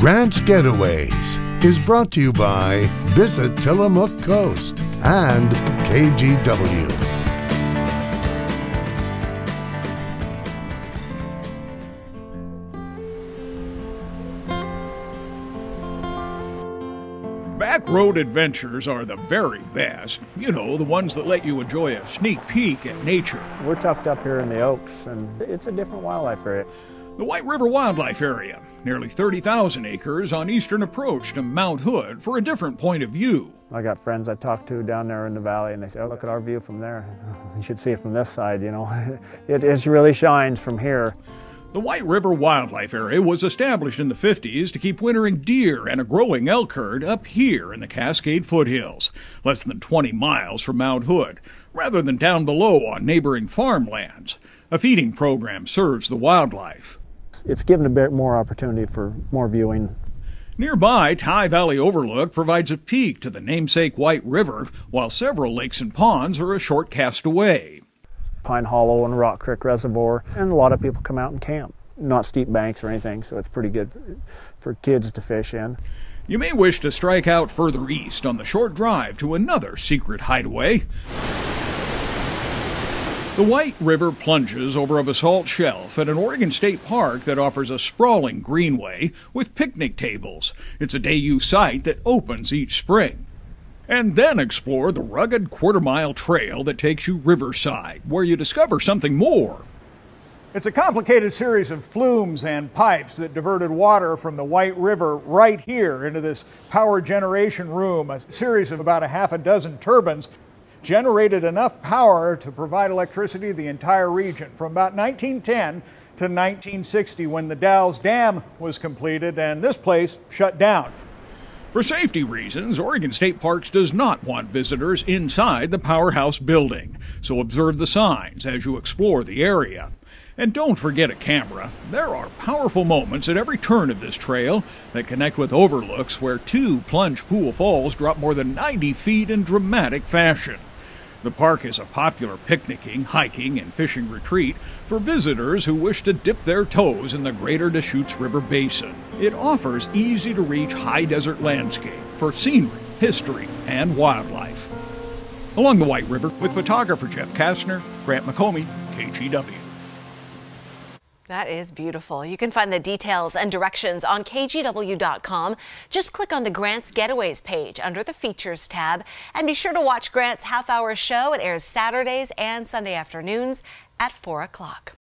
Grant's Getaways is brought to you by Visit Tillamook Coast and KGW. Back road adventures are the very best. You know, the ones that let you enjoy a sneak peek at nature. We're tucked up here in the Oaks, and it's a different wildlife area. The White River Wildlife Area, nearly 30,000 acres on eastern approach to Mount Hood for a different point of view. I got friends I talk to down there in the valley, and they say, oh, look at our view from there. You should see it from this side, you know. it, it really shines from here. The White River Wildlife Area was established in the 50s to keep wintering deer and a growing elk herd up here in the Cascade foothills, less than 20 miles from Mount Hood, rather than down below on neighboring farmlands. A feeding program serves the wildlife. It's given a bit more opportunity for more viewing. Nearby, Tygh Valley Overlook provides a peek to the namesake White River, while several lakes and ponds are a short cast away. Pine Hollow and Rock Creek Reservoir, and a lot of people come out and camp. Not steep banks or anything, so it's pretty good for, for kids to fish in. You may wish to strike out further east on the short drive to another secret hideaway. The White River plunges over a basalt shelf at an Oregon State Park that offers a sprawling greenway with picnic tables. It's a day use site that opens each spring and then explore the rugged quarter mile trail that takes you riverside, where you discover something more. It's a complicated series of flumes and pipes that diverted water from the White River right here into this power generation room. A series of about a half a dozen turbines generated enough power to provide electricity to the entire region from about 1910 to 1960 when the Dalles Dam was completed and this place shut down. For safety reasons, Oregon State Parks does not want visitors inside the powerhouse building, so observe the signs as you explore the area. And don't forget a camera. There are powerful moments at every turn of this trail that connect with overlooks where two plunge pool falls drop more than 90 feet in dramatic fashion. The park is a popular picnicking, hiking, and fishing retreat for visitors who wish to dip their toes in the greater Deschutes River Basin. It offers easy to reach high desert landscape for scenery, history, and wildlife. Along the White River with photographer Jeff Kastner, Grant McOmie, KGW. That is beautiful. You can find the details and directions on kgw.com. Just click on the Grant's Getaways page under the Features tab and be sure to watch Grant's half hour show. It airs Saturdays and Sunday afternoons at 4 o'clock.